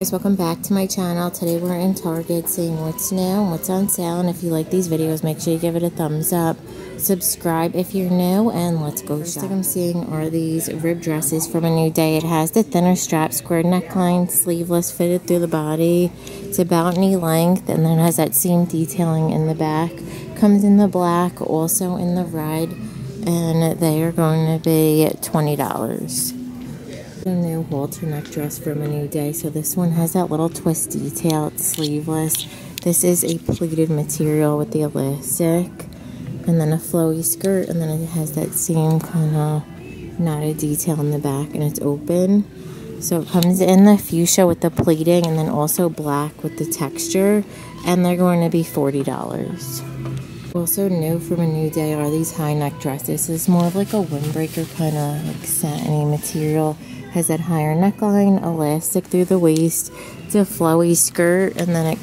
guys welcome back to my channel. Today we're in target seeing what's new and what's on sale and if you like these videos make sure you give it a thumbs up. Subscribe if you're new and let's go First thing i'm seeing are these rib dresses from a new day. It has the thinner strap square neckline sleeveless fitted through the body it's about knee length and then has that seam detailing in the back. Comes in the black also in the red and they are going to be $20 a new halter neck dress from a new day. So this one has that little twist detail. It's sleeveless. This is a pleated material with the elastic. And then a flowy skirt. And then it has that same kind of knotted detail in the back. And it's open. So it comes in the fuchsia with the pleating. And then also black with the texture. And they're going to be $40. Also new from a new day are these high neck dresses. This is more of like a windbreaker kind of like satiny material has that higher neckline, elastic through the waist. It's a flowy skirt, and then it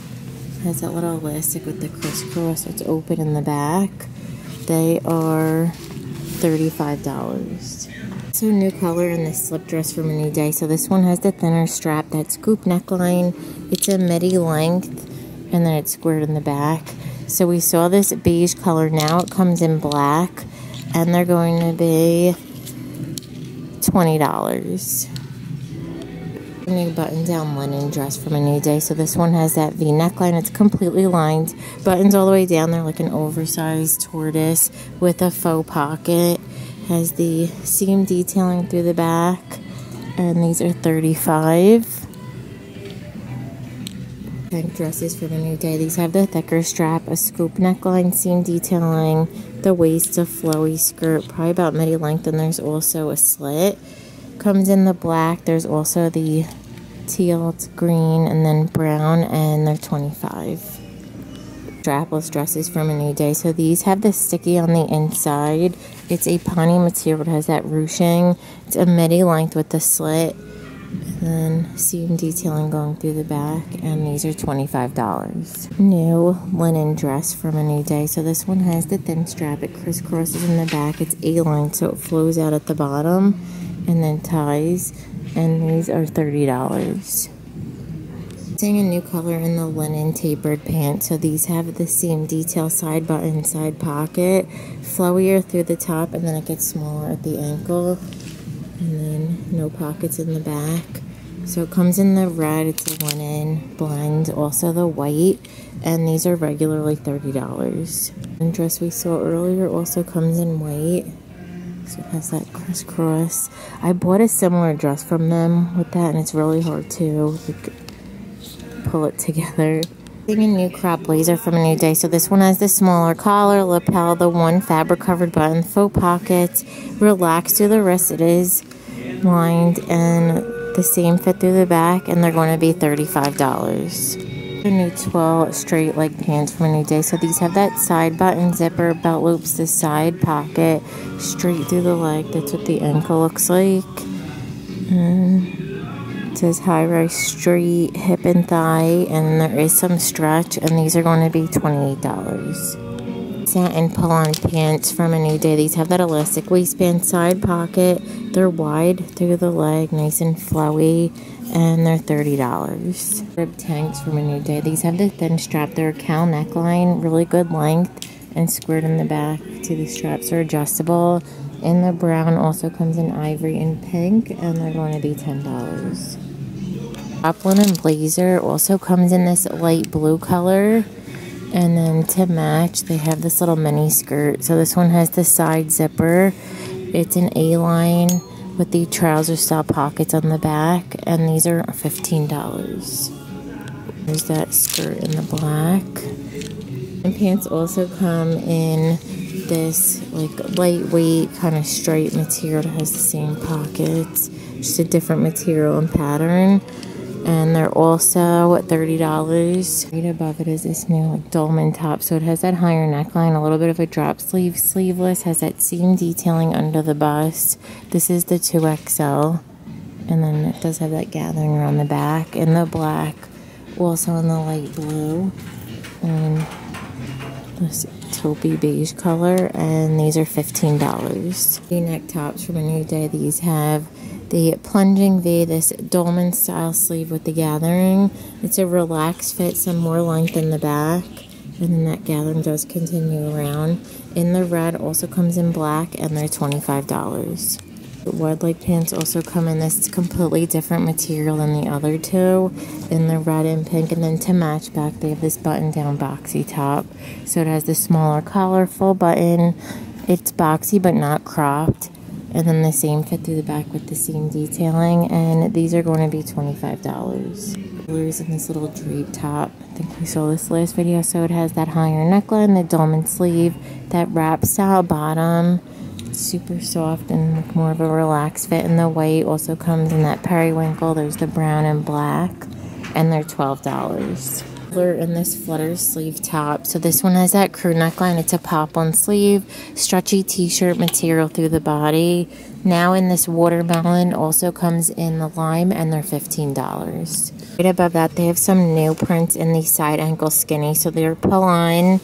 has that little elastic with the crisscross. It's open in the back. They are $35. So new color in this slip dress from a new day. So this one has the thinner strap, that scoop neckline. It's a midi length, and then it's squared in the back. So we saw this beige color. Now it comes in black, and they're going to be $20. New button down linen dress from a new day. So this one has that V neckline. It's completely lined. Buttons all the way down They're like an oversized tortoise with a faux pocket. Has the seam detailing through the back. And these are 35 pink dresses from a new day. These have the thicker strap, a scoop neckline, seam detailing, the waist, a flowy skirt, probably about midi length, and there's also a slit. Comes in the black. There's also the teal, it's green, and then brown, and they're 25 strapless dresses from a new day. So these have the sticky on the inside. It's a Ponte material. It has that ruching. It's a midi length with the slit then seam detailing going through the back and these are $25 new linen dress from a new day. So this one has the thin strap it crisscrosses in the back it's a-line so it flows out at the bottom and then ties and these are $30 Seeing a new color in the linen tapered pants. So these have the same detail side button, side pocket, flowier through the top, and then it gets smaller at the ankle and then no pockets in the back. So it comes in the red it's a linen blend also the white and these are regularly $30 And dress we saw earlier also comes in white. So it has that crisscross. I bought a similar dress from them with that and it's really hard to like, pull it together a new crop blazer from a new day. So this one has the smaller collar, lapel, the one fabric covered button, faux pockets, relaxed to the wrist. It is lined and the same fit through the back, and they're going to be $35. The new twill straight leg pants from a new day. So these have that side button zipper, belt loops, the side pocket, straight through the leg. That's what the ankle looks like. And it says high rise straight hip and thigh, and there is some stretch, and these are going to be $28. Satin pull on pants from a new day. These have that elastic waistband side pocket. They're wide through the leg, nice and flowy, and they're $30. Rib tanks from a new day. These have the thin strap. They're a cowl neckline, really good length, and squared in the back. See, the straps are adjustable. And the brown also comes in ivory and pink, and they're going to be $10 top linen blazer also comes in this light blue color. And then to match, they have this little mini skirt. So this one has the side zipper. It's an A-line with the trouser style pockets on the back. And these are $15. There's that skirt in the black. And pants also come in this like lightweight kind of straight material that has the same pockets. Just a different material and pattern and they're also at $30. Right above it is this new like dolman top. So it has that higher neckline, a little bit of a drop sleeve, sleeveless, has that seam detailing under the bust. This is the 2XL. And then it does have that gathering around the back in the black, also in the light blue. And this taupey beige color. And these are $15. The neck tops from a new day. These have the plunging V, this dolman style sleeve with the gathering. It's a relaxed fit, some more length in the back. And then that gathering does continue around. In the red also comes in black and they're $25. The wide leg pants also come in this completely different material than the other two in the red and pink. And then to match back, they have this button down boxy top. So it has the smaller collar, full button. It's boxy but not cropped. And then the same fit through the back with the seam detailing. And these are going to be $25. There's in this little drape top. I think we saw this last video. So it has that higher neckline, the dolman sleeve, that wrap style bottom super soft and more of a relaxed fit. And the white also comes in that periwinkle. There's the brown and black, and they're $12. In this flutter sleeve top. So this one has that crew neckline. It's a pop-on sleeve, stretchy t-shirt material through the body. Now in this watermelon also comes in the lime, and they're $15. Right above that, they have some new prints in the side ankle skinny. So they're pull-on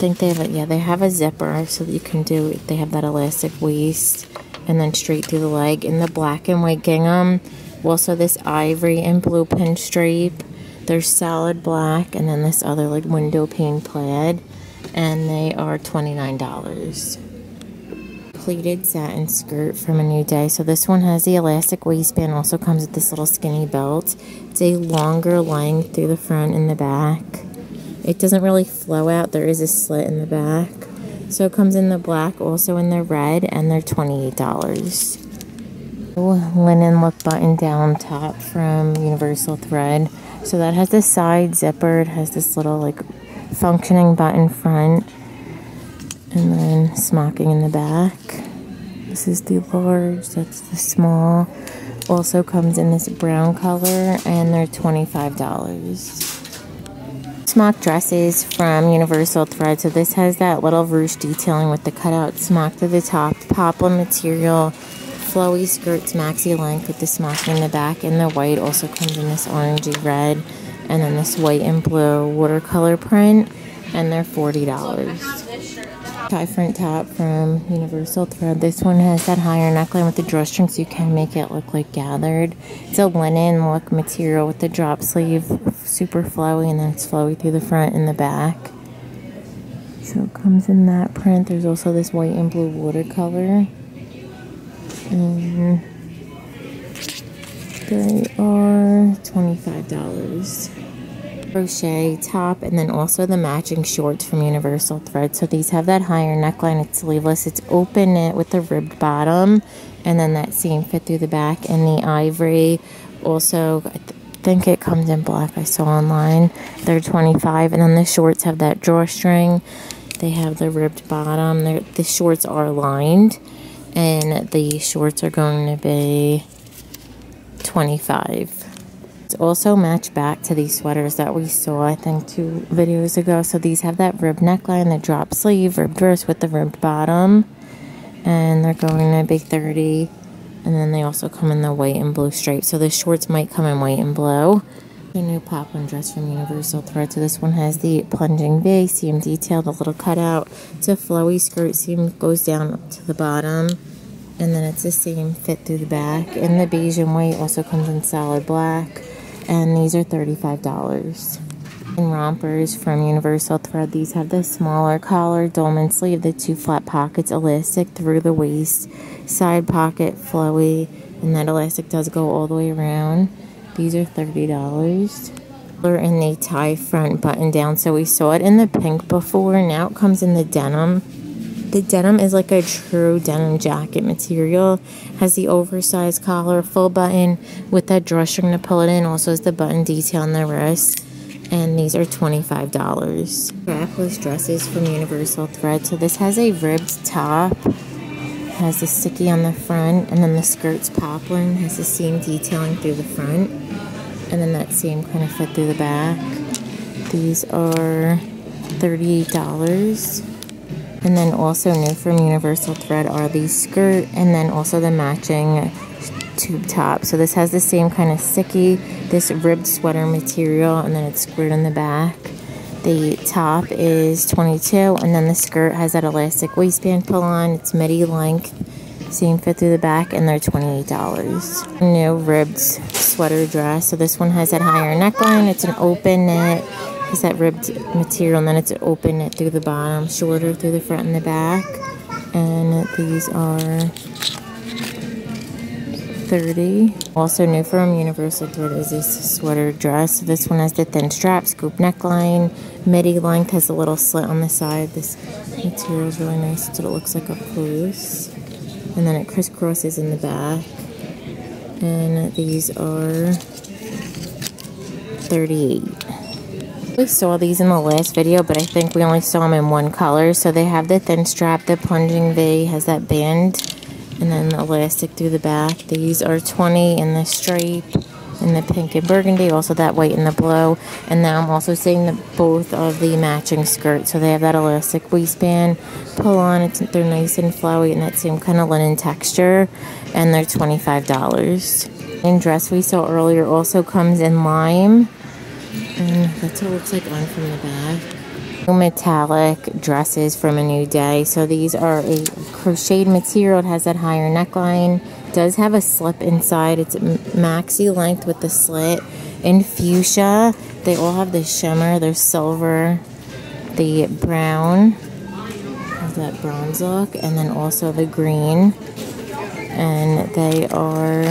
I think they have a, yeah, they have a zipper so that you can do, they have that elastic waist and then straight through the leg. In the black and white gingham, also this ivory and blue pin There's solid black and then this other like window pane plaid and they are $29 pleated satin skirt from a new day so this one has the elastic waistband also comes with this little skinny belt it's a longer length through the front and the back it doesn't really flow out. There is a slit in the back. So it comes in the black, also in the red, and they're $28. Linen look button down top from Universal Thread. So that has the side zipper. It has this little like functioning button front. And then smocking in the back. This is the large, that's the small. Also comes in this brown color and they're $25 smock dresses from Universal Thread. So this has that little ruche detailing with the cutout smock to the top, poplin material, flowy skirts, maxi length with the smock in the back, and the white also comes in this orangey red, and then this white and blue watercolor print, and they're $40 tie front top from Universal Thread. This one has that higher neckline with the drawstring so you can make it look like gathered. It's a linen look material with the drop sleeve, super flowy, and then it's flowy through the front and the back. So it comes in that print. There's also this white and blue watercolor. They are $25 crochet top and then also the matching shorts from Universal Thread. So these have that higher neckline. It's sleeveless. It's open knit with the ribbed bottom and then that seam fit through the back and the ivory. Also, I th think it comes in black. I saw online. They're 25 and then the shorts have that drawstring. They have the ribbed bottom. They're, the shorts are lined and the shorts are going to be 25 it's also match back to these sweaters that we saw, I think, two videos ago. So these have that ribbed neckline, the drop sleeve, ribbed wrist with the ribbed bottom. And they're going to be 30 And then they also come in the white and blue stripe. So the shorts might come in white and blue. The new poplin dress from Universal Thread. So this one has the plunging V, seam detail, the little cutout. It's a flowy skirt seam, goes down to the bottom. And then it's the same fit through the back. And the beige and white also comes in solid black and these are $35. And rompers from Universal Thread. These have the smaller collar, dolman sleeve, the two flat pockets, elastic through the waist, side pocket, flowy, and that elastic does go all the way around. These are $30. We're in the tie front button down. So we saw it in the pink before. Now it comes in the denim. The denim is like a true denim jacket material. Has the oversized collar, full button with that drawstring to pull it in. Also has the button detail on the wrist. And these are $25. Strapless dresses from Universal Thread. So this has a ribbed top. Has the sticky on the front. And then the skirt's poplin. Has the seam detailing through the front. And then that seam kind of fit through the back. These are $38. And then also new from Universal Thread are these skirt and then also the matching tube top. So this has the same kind of sticky, this ribbed sweater material, and then it's squared in the back. The top is 22, and then the skirt has that elastic waistband pull on. It's midi length, Same fit through the back, and they're $28. New ribbed sweater dress. So this one has that higher neckline. It's an open knit. It's that ribbed material, and then it's open knit through the bottom, shorter through the front and the back. And these are 30 Also new from Universal Thread is this sweater dress. This one has the thin strap, scoop neckline, midi length, has a little slit on the side. This material is really nice. That's what it looks like up close. And then it crisscrosses in the back. And these are 38 We saw these in the last video, but I think we only saw them in one color. So they have the thin strap, the plunging V has that band and then elastic through the back. These are 20 in the stripe in the pink and burgundy, also that white in the blue. And now I'm also seeing the, both of the matching skirts. So they have that elastic waistband pull on. It's, they're nice and flowy and that same kind of linen texture. And they're $25. And dress we saw earlier also comes in lime. And that's what it looks like on from the back metallic dresses from a new day so these are a crocheted material it has that higher neckline does have a slip inside it's maxi length with the slit in fuchsia they all have the shimmer there's silver the brown that bronze look and then also the green and they are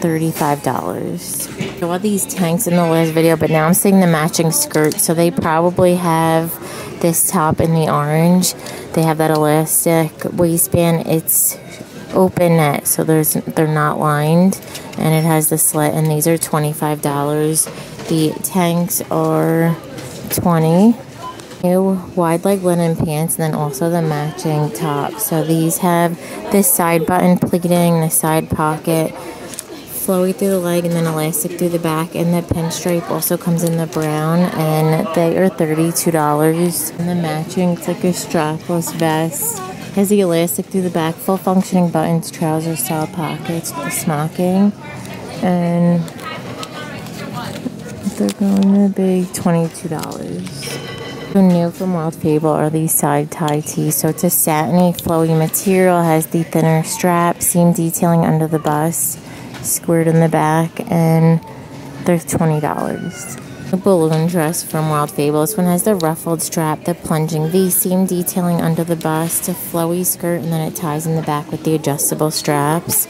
$35. All these tanks in the last video, but now I'm seeing the matching skirt. So they probably have this top in the orange. They have that elastic waistband. It's open net, so there's they're not lined. And it has the slit, and these are $25. The tanks are 20 new wide leg linen pants and then also the matching top so these have this side button pleating the side pocket flowy through the leg and then elastic through the back. And the pinstripe also comes in the brown and they are $32. And the matching, it's like a strapless vest. Has the elastic through the back, full functioning buttons, trousers, style pockets, the smocking. And they're going to be $22. So new from Wild Fable are these side tie tees. So it's a satiny, flowy material, has the thinner strap, seam detailing under the bust squared in the back, and they're $20. The balloon dress from Wild Fables. This one has the ruffled strap, the plunging V seam detailing under the bust, a flowy skirt, and then it ties in the back with the adjustable straps.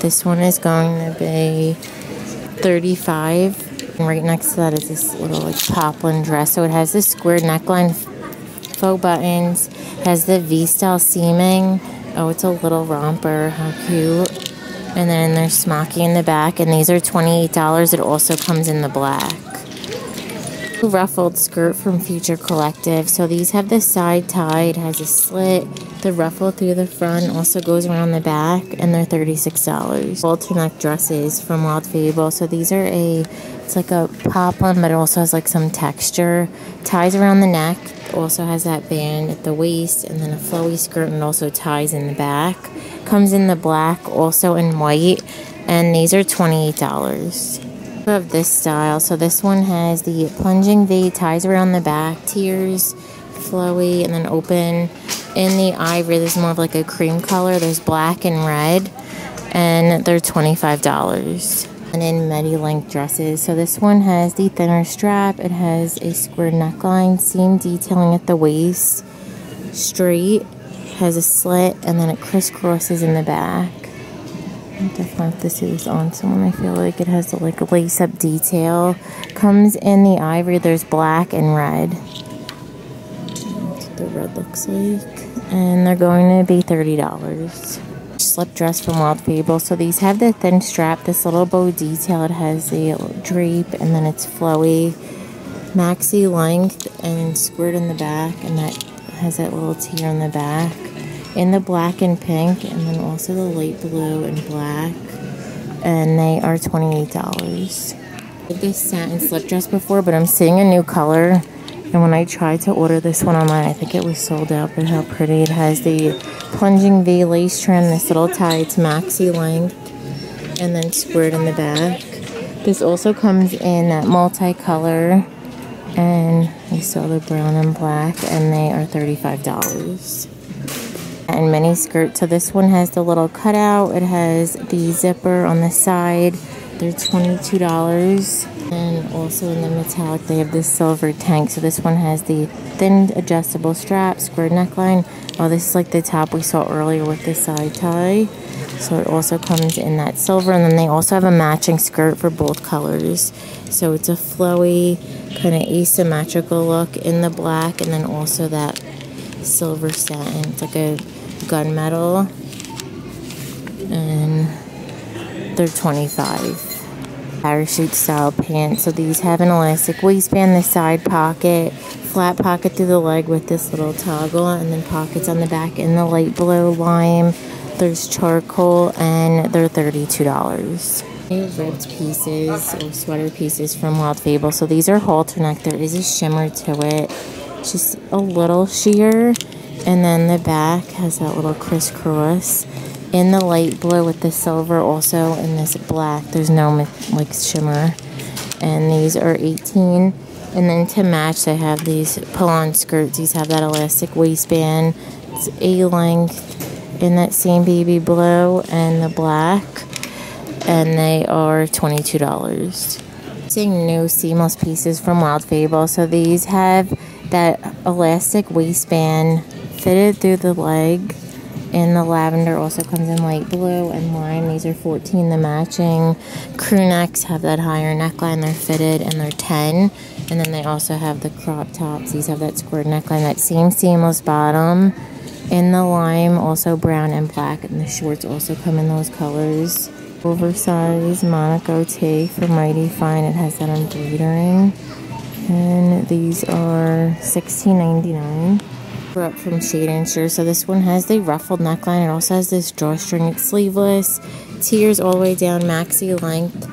This one is going to be 35 and right next to that is this little like poplin dress. So it has this square neckline, faux buttons, has the V-style seaming. Oh, it's a little romper. How cute. And then there's smocky in the back, and these are $28. It also comes in the black. Ruffled skirt from Future Collective. So these have the side tie. It has a slit. The ruffle through the front also goes around the back, and they're $36. Halter neck dresses from Wild Fable. So these are a, it's like a poplin, but it also has like some texture. Ties around the neck. Also has that band at the waist, and then a flowy skirt, and also ties in the back. Comes in the black, also in white, and these are $28. Of this style, so this one has the plunging V ties around the back, tiers, flowy, and then open. In the ivory, there's more of like a cream color. There's black and red, and they're $25 and in midi length dresses. So this one has the thinner strap. It has a square neckline, seam detailing at the waist, straight, has a slit and then it crisscrosses in the back. I definitely have to see this on someone. I feel like it has the like a lace up detail. Comes in the ivory. There's black and red. That's what the red looks like. And they're going to be $30. Slip dress from Wild Fable. So these have the thin strap, this little bow detail. It has the drape and then it's flowy. Maxi length and squirt in the back and that has that little tear on the back in the black and pink and then also the light blue and black and they are $28 I did this satin slip dress before but I'm seeing a new color and when I tried to order this one online I think it was sold out but how pretty. It has the plunging V lace trim this little tie it's maxi length and then squared in the back. This also comes in that multicolor and I saw the brown and black and they are $35 and mini skirt. So this one has the little cutout. It has the zipper on the side. They're $22. And also in the metallic, they have this silver tank. So this one has the thin adjustable strap, square neckline. Oh, this is like the top we saw earlier with the side tie. So it also comes in that silver. And then they also have a matching skirt for both colors. So it's a flowy, kind of asymmetrical look in the black. And then also that silver satin. It's like a gunmetal. And they're 25 parachute style pants. So these have an elastic waistband, the side pocket, flat pocket through the leg with this little toggle, and then pockets on the back in the light blue lime. There's charcoal, and they're $32. Ribbed pieces or sweater pieces from Wild Fable. So these are halter neck. There is a shimmer to it. Just a little sheer. And then the back has that little crisscross. In the light blue with the silver also in this black there's no like shimmer. And these are 18 and then to match they have these pull-on skirts. These have that elastic waistband. It's a length in that same baby blue and the black. And they are $22 seeing new seamless pieces from wild fable. So these have that elastic waistband fitted through the leg and the lavender also comes in light blue and lime. These are 14. The matching crew necks have that higher neckline. They're fitted and they're 10. And then they also have the crop tops. These have that squared neckline, that same seamless bottom. In the lime, also brown and black. And the shorts also come in those colors. Oversized Monaco tee for Mighty Fine. It has that embroidering. And these are $16.99 up from Shade and Shore. So this one has the ruffled neckline. It also has this drawstring. It's sleeveless. Tears all the way down maxi length.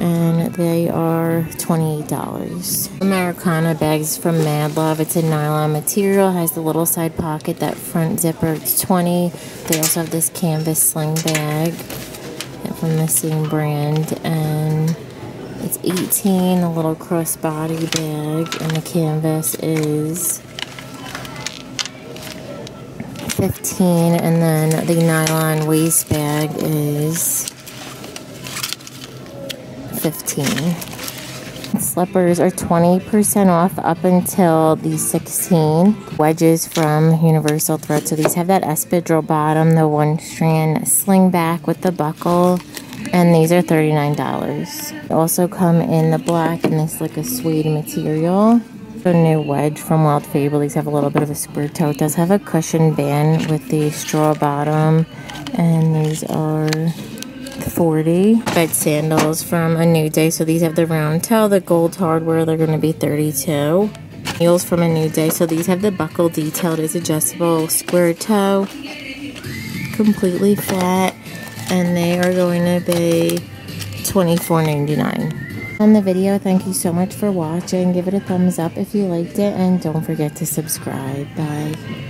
And they are $28. Americana bags from Mad Love. It's a nylon material. Has the little side pocket, that front zipper. It's 20 They also have this canvas sling bag from the same brand. And it's 18 a little crossbody bag. And the canvas is 15 and then the nylon waist bag is 15 slippers are 20% off up until the 16 wedges from universal thread. So these have that espadrille bottom the one strand sling back with the buckle and these are $39 also come in the black and this like a suede material a new wedge from Wild Fable. These have a little bit of a square toe. It does have a cushion band with the straw bottom. And these are 40 bed sandals from a new day. So these have the round toe, the gold hardware. They're going to be 32. Heels from a new day. So these have the buckle detailed. It's adjustable square toe. Completely flat. And they are going to be $24.99 on the video. Thank you so much for watching. Give it a thumbs up if you liked it and don't forget to subscribe. Bye.